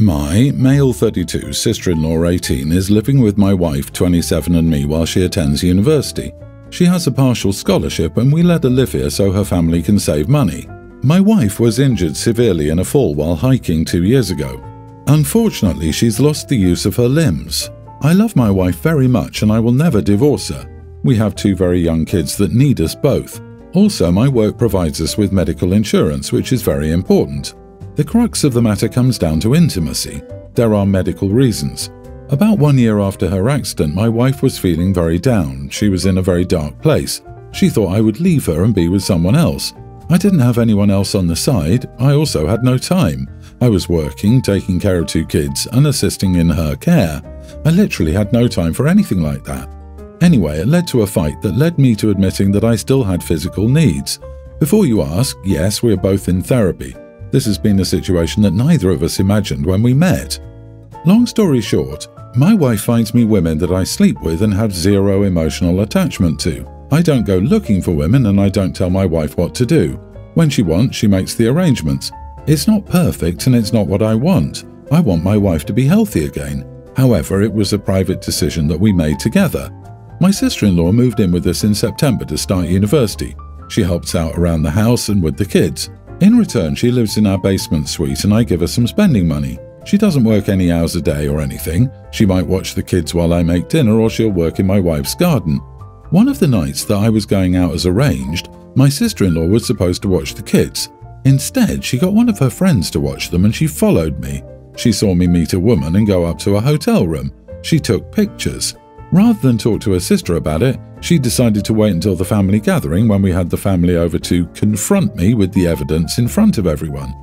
My male 32 sister in law 18 is living with my wife 27 and me while she attends university. She has a partial scholarship and we let her live here so her family can save money. My wife was injured severely in a fall while hiking two years ago. Unfortunately, she's lost the use of her limbs. I love my wife very much and I will never divorce her. We have two very young kids that need us both. Also, my work provides us with medical insurance, which is very important. The crux of the matter comes down to intimacy. There are medical reasons. About one year after her accident, my wife was feeling very down. She was in a very dark place. She thought I would leave her and be with someone else. I didn't have anyone else on the side. I also had no time. I was working, taking care of two kids, and assisting in her care. I literally had no time for anything like that. Anyway, it led to a fight that led me to admitting that I still had physical needs. Before you ask, yes, we are both in therapy. This has been a situation that neither of us imagined when we met. Long story short, my wife finds me women that I sleep with and have zero emotional attachment to. I don't go looking for women and I don't tell my wife what to do. When she wants, she makes the arrangements. It's not perfect and it's not what I want. I want my wife to be healthy again. However, it was a private decision that we made together. My sister in law moved in with us in September to start university. She helps out around the house and with the kids. In return, she lives in our basement suite and I give her some spending money. She doesn't work any hours a day or anything. She might watch the kids while I make dinner or she'll work in my wife's garden. One of the nights that I was going out as arranged, my sister in law was supposed to watch the kids. Instead, she got one of her friends to watch them and she followed me. She saw me meet a woman and go up to a hotel room. She took pictures. Rather than talk to her sister about it, she decided to wait until the family gathering when we had the family over to confront me with the evidence in front of everyone.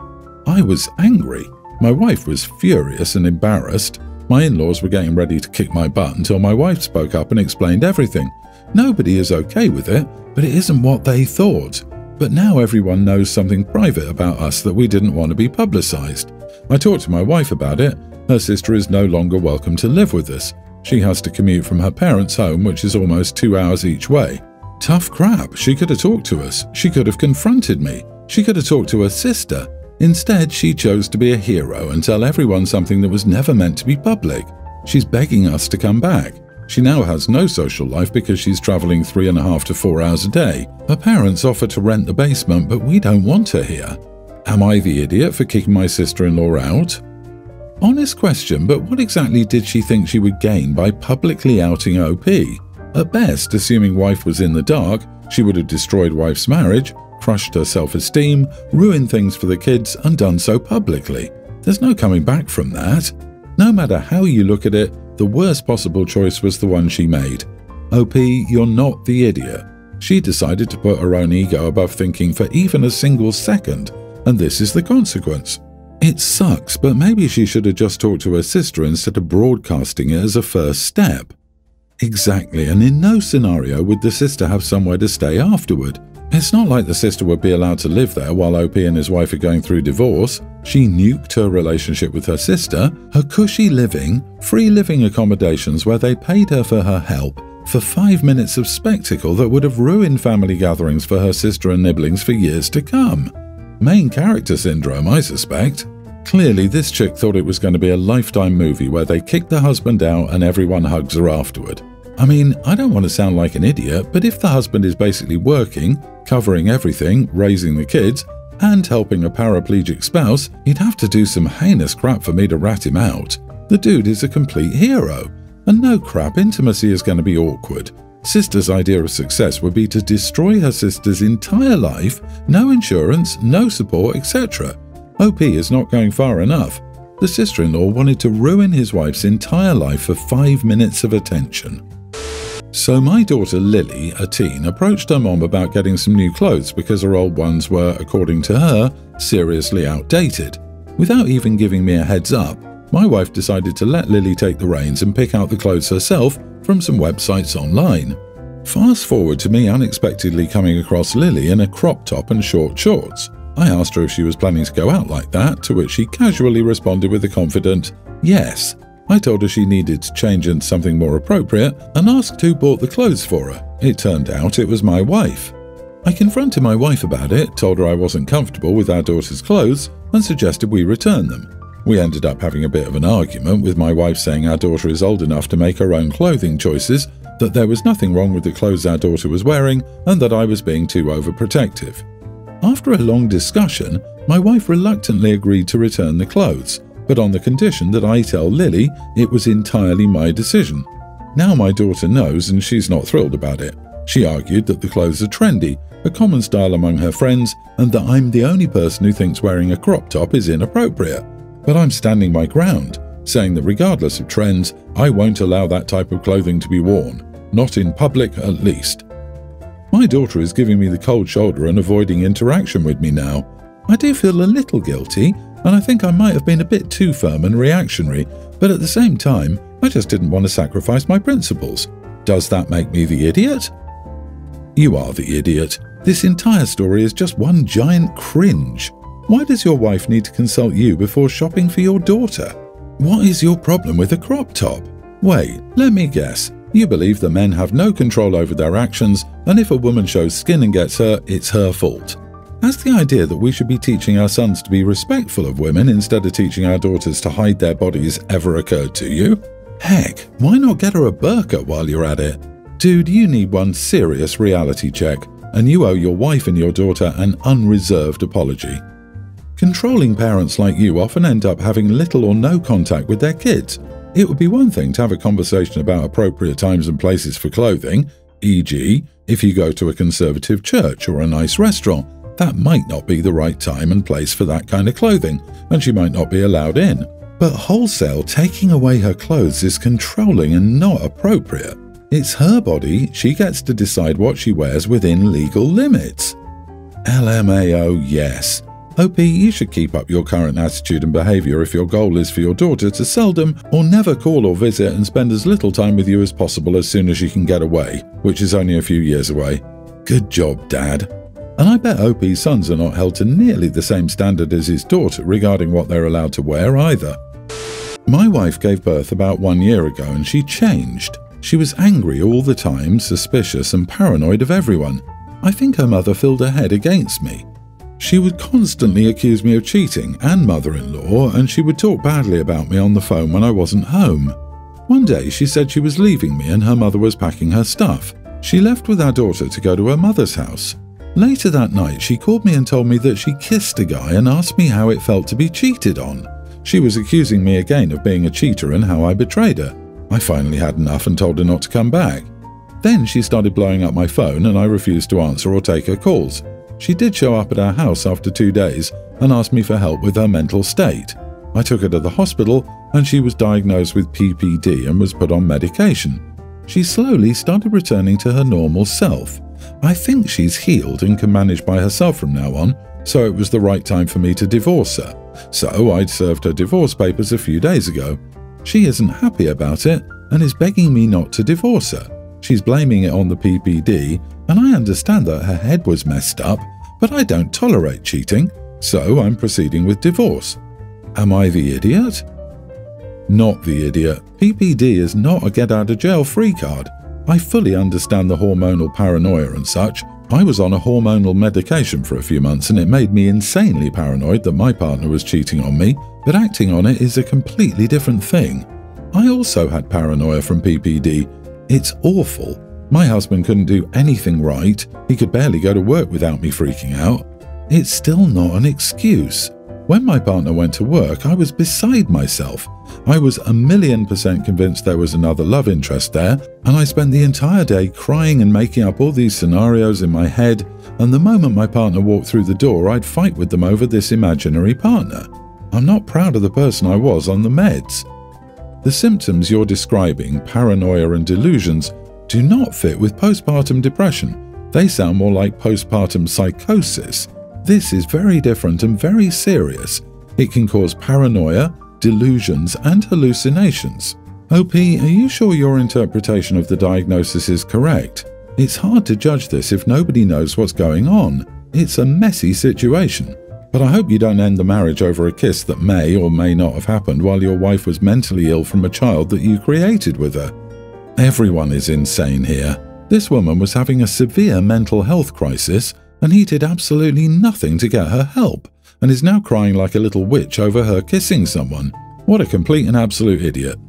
I was angry. My wife was furious and embarrassed. My in laws were getting ready to kick my butt until my wife spoke up and explained everything. Nobody is okay with it, but it isn't what they thought. But now everyone knows something private about us that we didn't want to be publicised. I talked to my wife about it. Her sister is no longer welcome to live with us. She has to commute from her parents' home, which is almost two hours each way. Tough crap. She could have talked to us. She could have confronted me. She could have talked to her sister. Instead, she chose to be a hero and tell everyone something that was never meant to be public. She's begging us to come back. She now has no social life because she's traveling three and a half to four hours a day. Her parents offer to rent the basement, but we don't want her here. Am I the idiot for kicking my sister in law out? Honest question, but what exactly did she think she would gain by publicly outing OP? At best, assuming wife was in the dark, she would have destroyed wife's marriage, crushed her self esteem, ruined things for the kids, and done so publicly. There's no coming back from that. No matter how you look at it, the worst possible choice was the one she made. OP, you're not the idiot. She decided to put her own ego above thinking for even a single second, and this is the consequence. It sucks, but maybe she should have just talked to her sister instead of broadcasting it as a first step. Exactly, and in no scenario would the sister have somewhere to stay afterward. It's not like the sister would be allowed to live there while OP and his wife are going through divorce. She nuked her relationship with her sister, her cushy living, free living accommodations where they paid her for her help, for five minutes of spectacle that would have ruined family gatherings for her sister and nibblings for years to come. Main character syndrome, I suspect. Clearly, this chick thought it was going to be a lifetime movie where they kick the husband out and everyone hugs her afterward. I mean, I don't want to sound like an idiot, but if the husband is basically working, covering everything, raising the kids, and helping a paraplegic spouse, he'd have to do some heinous crap for me to rat him out. The dude is a complete hero. And no crap, intimacy is going to be awkward. Sister's idea of success would be to destroy her sister's entire life, no insurance, no support, etc. OP is not going far enough. The sister in law wanted to ruin his wife's entire life for five minutes of attention. So, my daughter Lily, a teen, approached her mom about getting some new clothes because her old ones were, according to her, seriously outdated. Without even giving me a heads up, my wife decided to let Lily take the reins and pick out the clothes herself from some websites online. Fast forward to me unexpectedly coming across Lily in a crop top and short shorts. I asked her if she was planning to go out like that, to which she casually responded with a confident, yes. I told her she needed to change into something more appropriate and asked who bought the clothes for her. It turned out it was my wife. I confronted my wife about it, told her I wasn't comfortable with our daughter's clothes, and suggested we return them. We ended up having a bit of an argument, with my wife saying our daughter is old enough to make her own clothing choices, that there was nothing wrong with the clothes our daughter was wearing, and that I was being too overprotective. After a long discussion, my wife reluctantly agreed to return the clothes, but on the condition that I tell Lily it was entirely my decision. Now my daughter knows and she's not thrilled about it. She argued that the clothes are trendy, a common style among her friends, and that I'm the only person who thinks wearing a crop top is inappropriate. But I'm standing my ground, saying that regardless of trends, I won't allow that type of clothing to be worn, not in public at least. My daughter is giving me the cold shoulder and avoiding interaction with me now. I do feel a little guilty, and I think I might have been a bit too firm and reactionary, but at the same time, I just didn't want to sacrifice my principles. Does that make me the idiot? You are the idiot. This entire story is just one giant cringe. Why does your wife need to consult you before shopping for your daughter? What is your problem with a crop top? Wait, let me guess. You believe the men have no control over their actions, and if a woman shows skin and gets hurt, it's her fault. Has the idea that we should be teaching our sons to be respectful of women instead of teaching our daughters to hide their bodies ever occurred to you? Heck, why not get her a burqa while you're at it? Dude, you need one serious reality check, and you owe your wife and your daughter an unreserved apology. Controlling parents like you often end up having little or no contact with their kids, it would be one thing to have a conversation about appropriate times and places for clothing, e.g., if you go to a conservative church or a nice restaurant, that might not be the right time and place for that kind of clothing, and she might not be allowed in. But wholesale taking away her clothes is controlling and not appropriate. It's her body, she gets to decide what she wears within legal limits. LMAO, yes. OP, you should keep up your current attitude and behaviour if your goal is for your daughter to seldom or never call or visit and spend as little time with you as possible as soon as she can get away, which is only a few years away. Good job, Dad. And I bet OP's sons are not held to nearly the same standard as his daughter regarding what they're allowed to wear either. My wife gave birth about one year ago and she changed. She was angry all the time, suspicious, and paranoid of everyone. I think her mother filled her head against me. She would constantly accuse me of cheating and mother in law, and she would talk badly about me on the phone when I wasn't home. One day she said she was leaving me and her mother was packing her stuff. She left with our daughter to go to her mother's house. Later that night, she called me and told me that she kissed a guy and asked me how it felt to be cheated on. She was accusing me again of being a cheater and how I betrayed her. I finally had enough and told her not to come back. Then she started blowing up my phone and I refused to answer or take her calls. She did show up at our house after two days and asked me for help with her mental state. I took her to the hospital and she was diagnosed with PPD and was put on medication. She slowly started returning to her normal self. I think she's healed and can manage by herself from now on, so it was the right time for me to divorce her. So I'd served her divorce papers a few days ago. She isn't happy about it and is begging me not to divorce her. She's blaming it on the PPD, and I understand that her head was messed up, but I don't tolerate cheating, so I'm proceeding with divorce. Am I the idiot? Not the idiot. PPD is not a get out of jail free card. I fully understand the hormonal paranoia and such. I was on a hormonal medication for a few months and it made me insanely paranoid that my partner was cheating on me, but acting on it is a completely different thing. I also had paranoia from PPD, it's awful. My husband couldn't do anything right. He could barely go to work without me freaking out. It's still not an excuse. When my partner went to work, I was beside myself. I was a million percent convinced there was another love interest there, and I spent the entire day crying and making up all these scenarios in my head. And the moment my partner walked through the door, I'd fight with them over this imaginary partner. I'm not proud of the person I was on the meds. The symptoms you're describing, paranoia and delusions, do not fit with postpartum depression. They sound more like postpartum psychosis. This is very different and very serious. It can cause paranoia, delusions, and hallucinations. OP, are you sure your interpretation of the diagnosis is correct? It's hard to judge this if nobody knows what's going on. It's a messy situation. But I hope you don't end the marriage over a kiss that may or may not have happened while your wife was mentally ill from a child that you created with her. Everyone is insane here. This woman was having a severe mental health crisis, and he did absolutely nothing to get her help, and is now crying like a little witch over her kissing someone. What a complete and absolute idiot.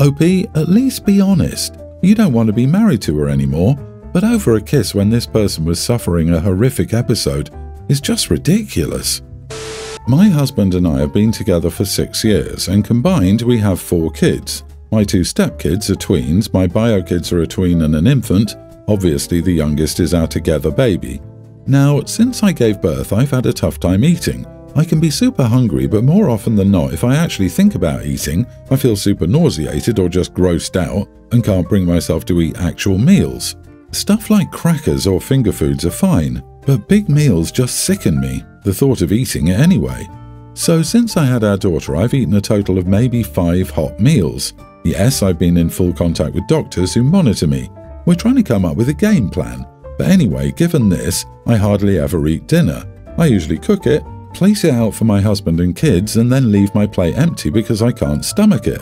OP, at least be honest. You don't want to be married to her anymore, but over a kiss when this person was suffering a horrific episode is just ridiculous. My husband and I have been together for six years, and combined we have four kids. My two stepkids are tweens, my bio kids are a tween and an infant, obviously the youngest is our together baby. Now, since I gave birth, I've had a tough time eating. I can be super hungry, but more often than not, if I actually think about eating, I feel super nauseated or just grossed out and can't bring myself to eat actual meals. Stuff like crackers or finger foods are fine, but big meals just sicken me, the thought of eating it anyway. So since I had our daughter, I've eaten a total of maybe five hot meals. Yes, I've been in full contact with doctors who monitor me. We're trying to come up with a game plan. But anyway, given this, I hardly ever eat dinner. I usually cook it, place it out for my husband and kids, and then leave my plate empty because I can't stomach it.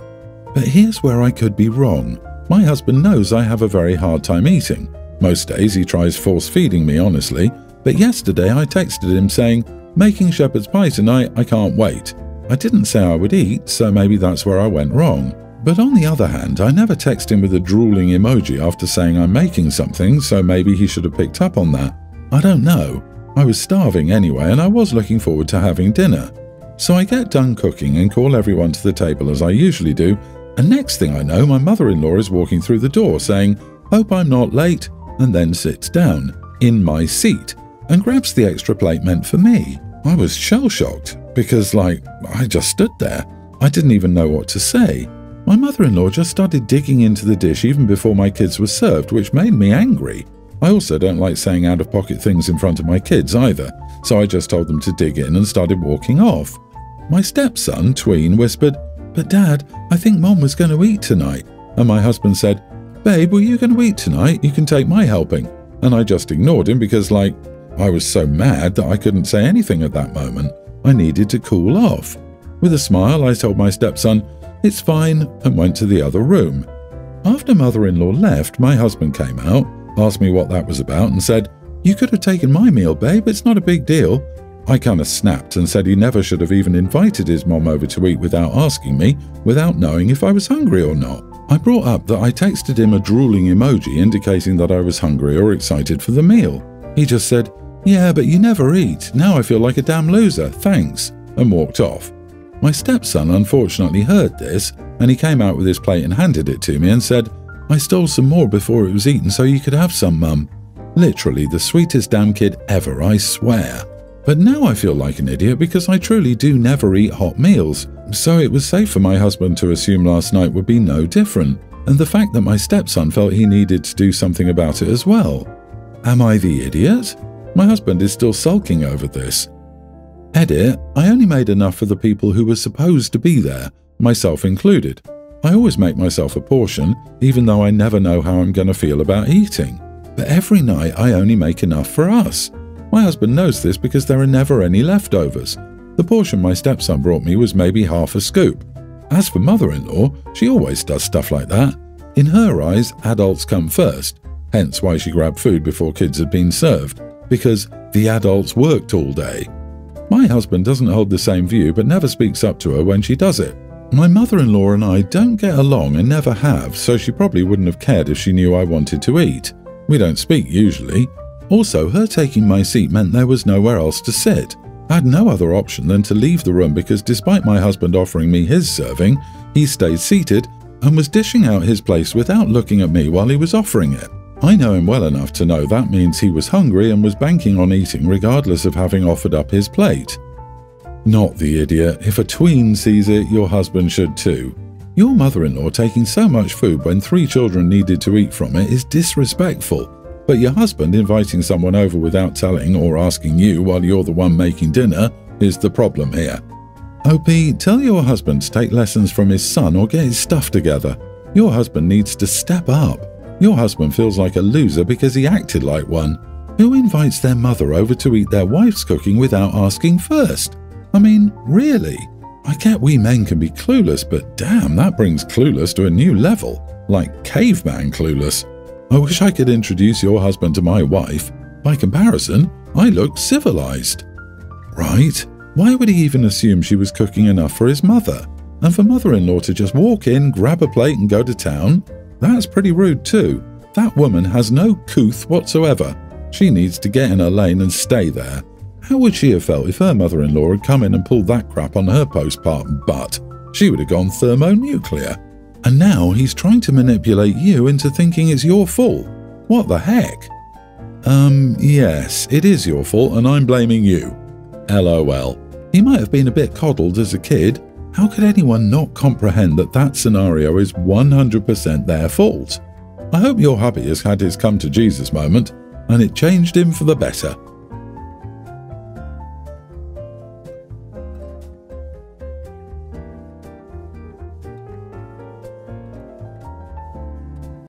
But here's where I could be wrong. My husband knows I have a very hard time eating. Most days he tries force feeding me, honestly, but yesterday I texted him saying, Making shepherd's pie tonight, I can't wait. I didn't say I would eat, so maybe that's where I went wrong. But on the other hand, I never text him with a drooling emoji after saying I'm making something, so maybe he should have picked up on that. I don't know. I was starving anyway, and I was looking forward to having dinner. So I get done cooking and call everyone to the table as I usually do, and next thing I know, my mother in law is walking through the door saying, Hope I'm not late, and then sits down, in my seat, and grabs the extra plate meant for me. I was shell shocked because, like, I just stood there. I didn't even know what to say. My mother in law just started digging into the dish even before my kids were served, which made me angry. I also don't like saying out of pocket things in front of my kids either, so I just told them to dig in and started walking off. My stepson, Tween, whispered, But Dad, I think Mom was going to eat tonight. And my husband said, Babe, were you going to eat tonight? You can take my helping. And I just ignored him because, like, I was so mad that I couldn't say anything at that moment. I needed to cool off. With a smile, I told my stepson, it's fine, and went to the other room. After mother in law left, my husband came out, asked me what that was about, and said, You could have taken my meal, babe, it's not a big deal. I kind of snapped and said he never should have even invited his mom over to eat without asking me, without knowing if I was hungry or not. I brought up that I texted him a drooling emoji indicating that I was hungry or excited for the meal. He just said, Yeah, but you never eat. Now I feel like a damn loser, thanks, and walked off. My stepson unfortunately heard this, and he came out with his plate and handed it to me and said, I stole some more before it was eaten so you could have some, mum. Literally the sweetest damn kid ever, I swear. But now I feel like an idiot because I truly do never eat hot meals, so it was safe for my husband to assume last night would be no different, and the fact that my stepson felt he needed to do something about it as well. Am I the idiot? My husband is still sulking over this, Edit, I only made enough for the people who were supposed to be there, myself included. I always make myself a portion, even though I never know how I'm going to feel about eating. But every night I only make enough for us. My husband knows this because there are never any leftovers. The portion my stepson brought me was maybe half a scoop. As for mother in law, she always does stuff like that. In her eyes, adults come first, hence why she grabbed food before kids had been served, because the adults worked all day. My husband doesn't hold the same view but never speaks up to her when she does it. My mother in law and I don't get along and never have, so she probably wouldn't have cared if she knew I wanted to eat. We don't speak usually. Also, her taking my seat meant there was nowhere else to sit. I had no other option than to leave the room because despite my husband offering me his serving, he stayed seated and was dishing out his place without looking at me while he was offering it. I know him well enough to know that means he was hungry and was banking on eating regardless of having offered up his plate. Not the idiot. If a tween sees it, your husband should too. Your mother in law taking so much food when three children needed to eat from it is disrespectful. But your husband inviting someone over without telling or asking you while you're the one making dinner is the problem here. Oh, OP, tell your husband to take lessons from his son or get his stuff together. Your husband needs to step up. Your husband feels like a loser because he acted like one. Who invites their mother over to eat their wife's cooking without asking first? I mean, really? I get we men can be clueless, but damn, that brings clueless to a new level. Like caveman clueless. I wish I could introduce your husband to my wife. By comparison, I look civilized. Right? Why would he even assume she was cooking enough for his mother? And for mother in law to just walk in, grab a plate, and go to town? That's pretty rude, too. That woman has no couth whatsoever. She needs to get in her lane and stay there. How would she have felt if her mother in law had come in and pulled that crap on her postpartum butt? She would have gone thermonuclear. And now he's trying to manipulate you into thinking it's your fault. What the heck? Um, yes, it is your fault and I'm blaming you. LOL. He might have been a bit coddled as a kid. How could anyone not comprehend that that scenario is 100% their fault? I hope your hubby has had his come to Jesus moment and it changed him for the better.